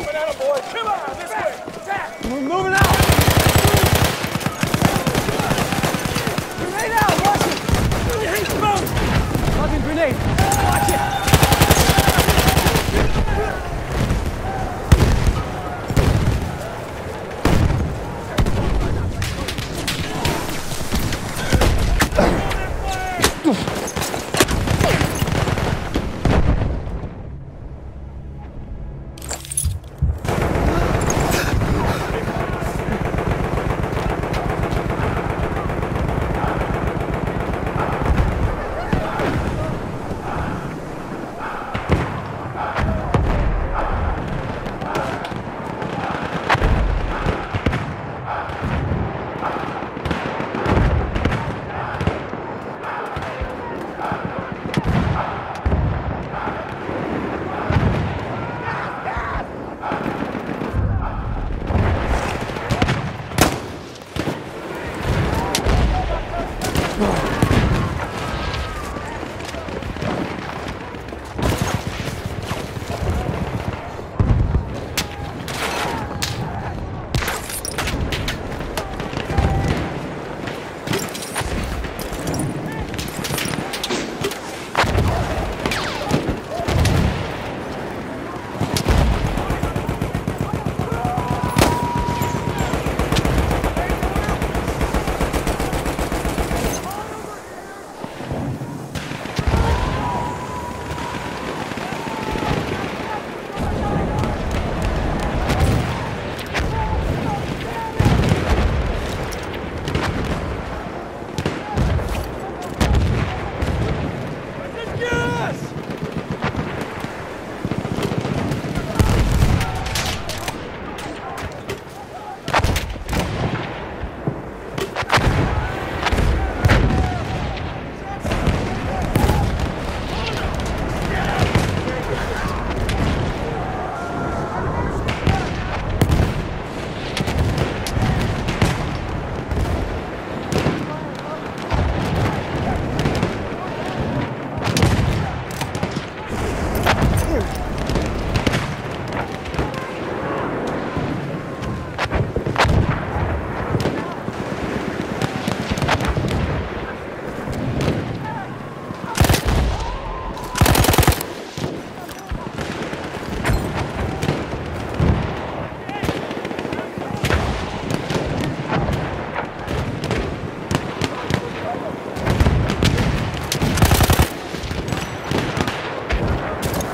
moving out, boys. Come on, this way. We're moving out.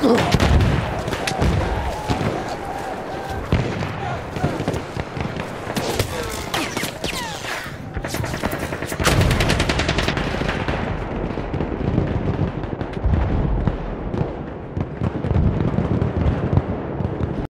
Ugh.